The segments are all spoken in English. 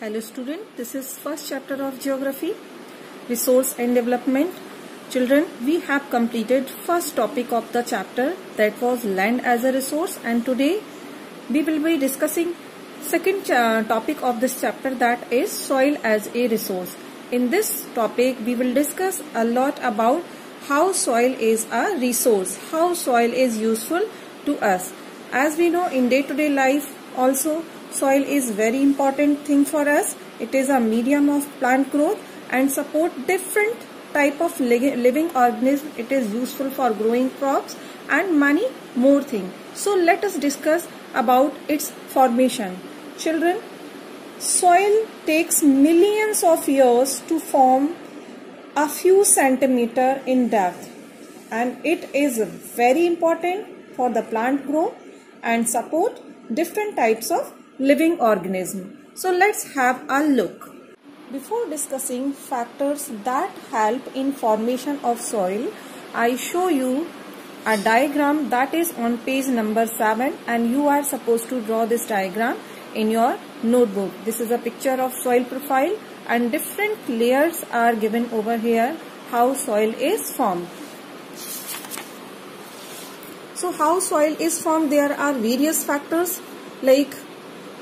Hello student, this is first chapter of geography, resource and development. Children, we have completed first topic of the chapter that was land as a resource and today we will be discussing second topic of this chapter that is soil as a resource. In this topic we will discuss a lot about how soil is a resource, how soil is useful to us. As we know in day-to-day -day life also soil is very important thing for us. It is a medium of plant growth and support different type of living organism. It is useful for growing crops and many more things. So let us discuss about its formation. Children, soil takes millions of years to form a few centimeter in depth and it is very important for the plant growth and support different types of living organism. So let's have a look. Before discussing factors that help in formation of soil, I show you a diagram that is on page number 7 and you are supposed to draw this diagram in your notebook. This is a picture of soil profile and different layers are given over here how soil is formed. So how soil is formed there are various factors like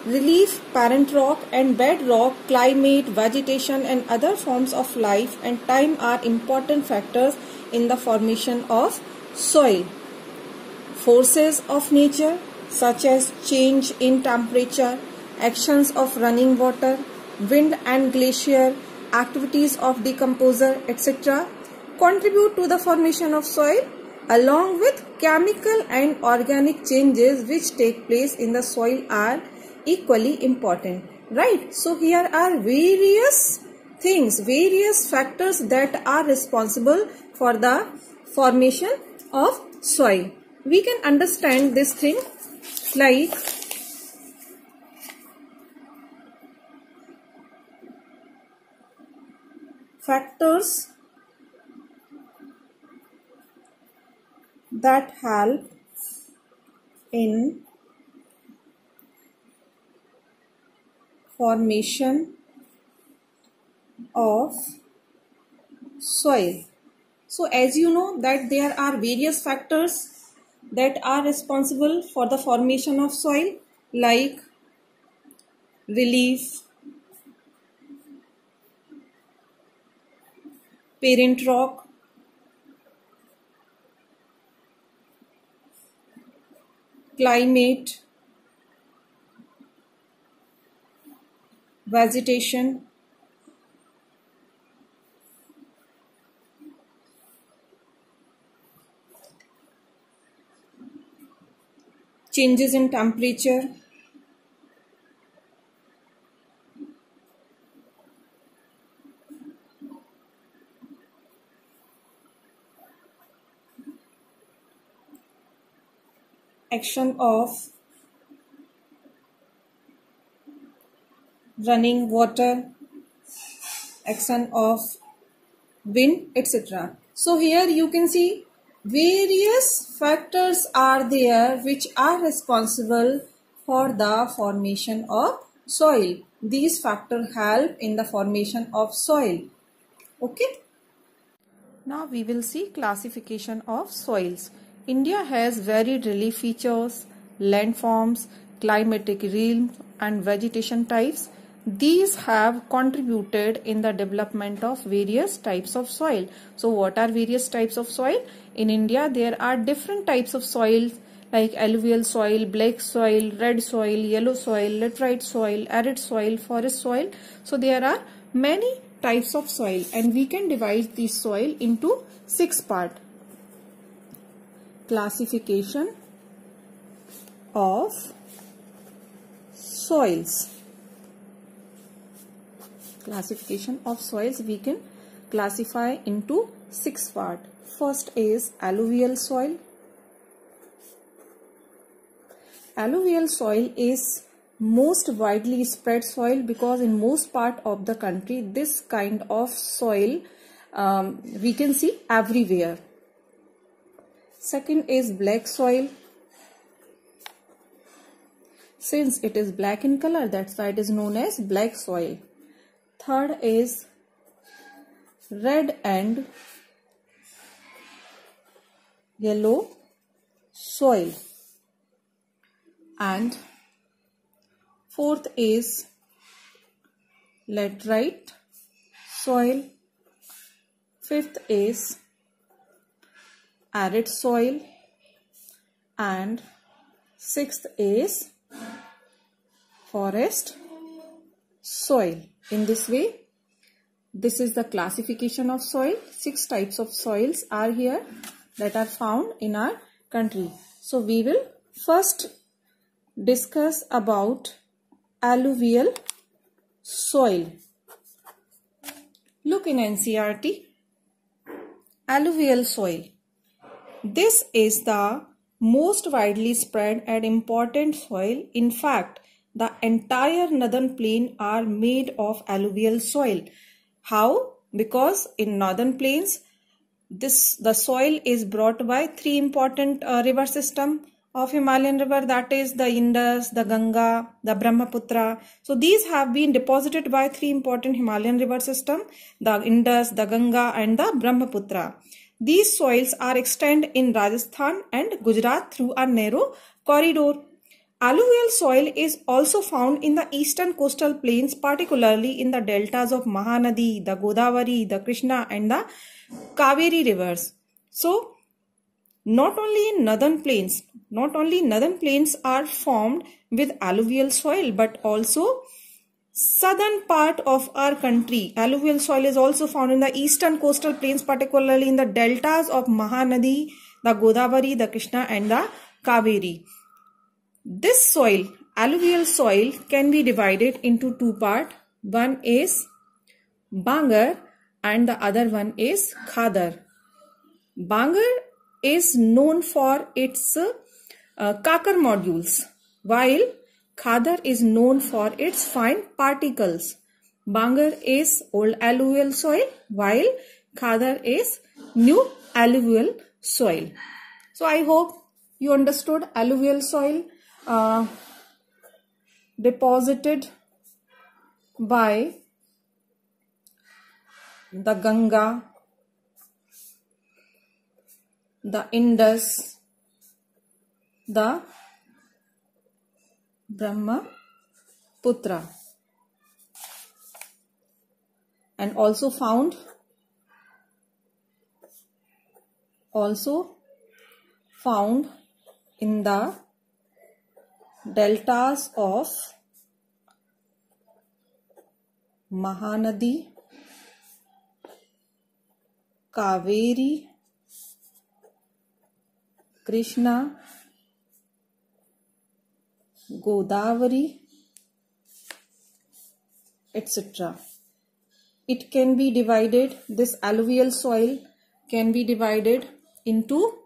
relief, parent rock and bedrock, climate, vegetation and other forms of life and time are important factors in the formation of soil. Forces of nature such as change in temperature, actions of running water, wind and glacier, activities of decomposer, etc. contribute to the formation of soil along with chemical and organic changes which take place in the soil are equally important right? So here are various things various factors that are responsible for the formation of soil. We can understand this thing like factors that help in formation of soil. So as you know that there are various factors that are responsible for the formation of soil like relief, parent rock, climate, vegetation. Changes in temperature. Action of running water, action of wind, etc. So here you can see various factors are there which are responsible for the formation of soil. These factors help in the formation of soil. Okay. Now we will see classification of soils. India has varied relief features, landforms, climatic realm and vegetation types these have contributed in the development of various types of soil. So what are various types of soil? In India, there are different types of soils like alluvial soil, black soil, red soil, yellow soil, laterite soil, arid soil, forest soil. So there are many types of soil and we can divide this soil into six part. Classification of soils classification of soils we can classify into six part. First is alluvial soil. Alluvial soil is most widely spread soil because in most part of the country this kind of soil um, we can see everywhere. Second is black soil. Since it is black in color that's why it is known as black soil third is red and yellow soil. And fourth is laterite soil. Fifth is arid soil. And sixth is forest soil. In this way this is the classification of soil. Six types of soils are here that are found in our country. So we will first discuss about alluvial soil. Look in ncert alluvial soil. This is the most widely spread and important soil. In fact, the entire northern plain are made of alluvial soil. How? Because in northern plains, this the soil is brought by three important uh, river system of Himalayan river that is the Indus, the Ganga, the Brahmaputra. So these have been deposited by three important Himalayan river system the Indus, the Ganga and the Brahmaputra. These soils are extend in Rajasthan and Gujarat through a narrow corridor. Alluvial soil is also found in the eastern coastal plains, particularly in the deltas of Mahanadi, the Godavari, the Krishna and the Kaveri rivers. So, not only in northern plains, not only northern plains are formed with alluvial soil, but also southern part of our country. Alluvial soil is also found in the eastern coastal plains, particularly in the deltas of Mahanadi, the Godavari, the Krishna and the Kaveri. This soil, alluvial soil can be divided into two parts. One is Bangar and the other one is Khadar. Bangar is known for its uh, Kankar nodules while Khadar is known for its fine particles. Bangar is old alluvial soil while Khadar is new alluvial soil. So I hope you understood alluvial soil uh, deposited by the Ganga, the Indus, the Brahma Putra and also found also found in the deltas of Mahanadi, Kaveri, Krishna Godavari, etc. It can be divided, this alluvial soil can be divided into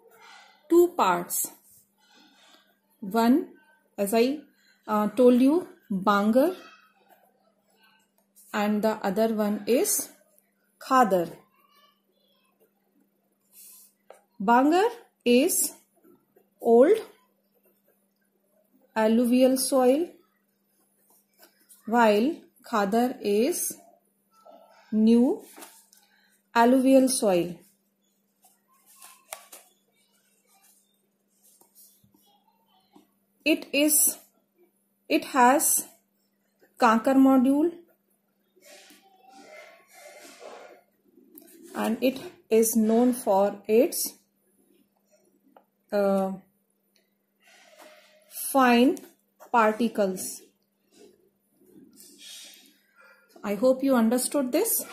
two parts. One, as I uh, told you, Bangar and the other one is Khadar. Bangar is old alluvial soil while Khadar is new alluvial soil. It is it has Kankar nodule and it is known for its uh, fine particles. I hope you understood this.